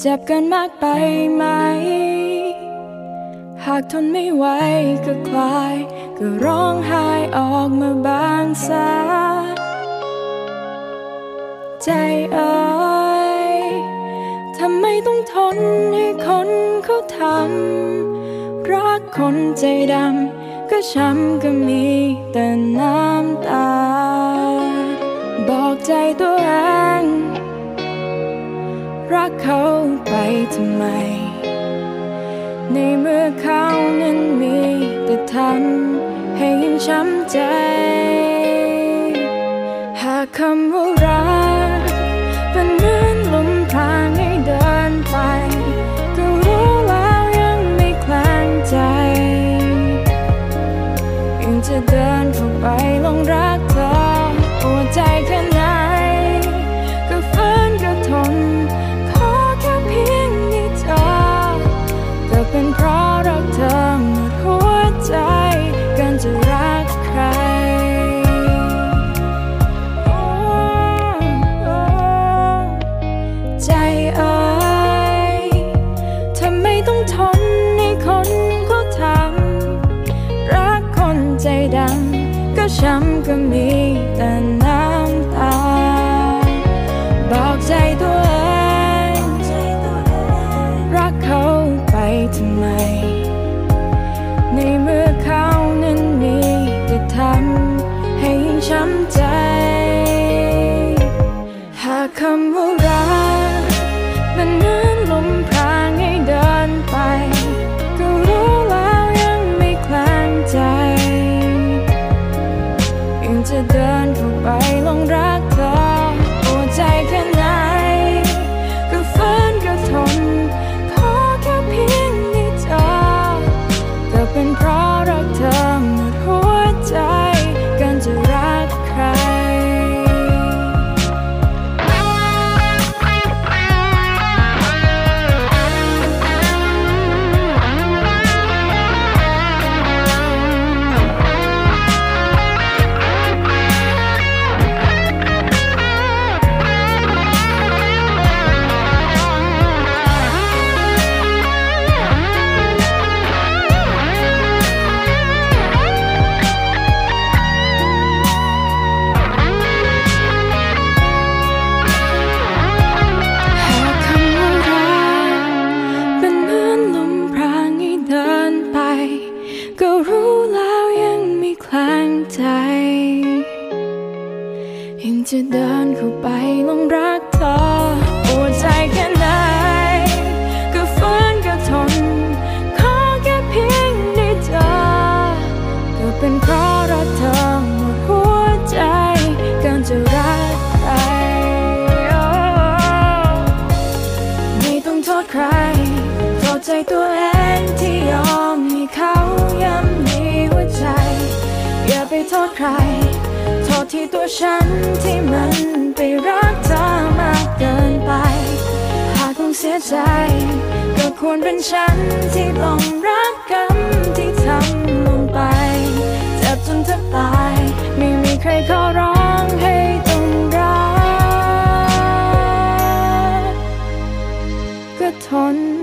เจ็บกันมากไปไหม หากทนไม่ไหวก็คลาย ก็ร้องไห้ออกมาบางสาใจเอ่ยทำไมต้องทนให้คนเขาทำ รักคนใจดำก็ช้ำก็มี เขาไปทำไม ในเมื่อเขานั้นมีแต่ทำให้ยิ่งช้ำใจ หากคำว่ารักเป็นเหมือนลมพรางให้เดินไป ก็รู้แล้วยังไม่แคลงใจ ยังจะเดินเข้าไปลงรัก ทนให้คนเขาทำรักคนใจดำก็ช้ำก็มีแต่น้ำตา บอกใจตัวเองรักเขาไปทำไม ในเมื่อเขานั้นมีแต่ทำให้ช้ำใจ จะเดินเข้าไปลงรักเธอปวดใจแค่ไหน ก็ฝืนก็ทน ขอแค่เพียงได้เจอเธอเป็นเพราะรักเธอ จะเดินเข้าไปลงรักเธอปวดใจแค่ไหนก็ฝืนก็ทน ขอแค่เพียงได้เจอก็เป็นเพราะรักเธอหมดหัวใจกันจะรักใครไม่ต้องโทษใครโทษใจตัวเองที่ยอมให้เขาย้ำมีหัวใจ อย่าไปโทษใคร ทษที่ตัวฉันที่มันไปรักเธอมากเกินไป หากคงเสียใจ ก็ควรเป็นฉันที่ต้องรับกรรมที่ทำลงไปเจ็บจนแทบตาย ไม่มีใครขอร้องให้ต้องรักก็ทน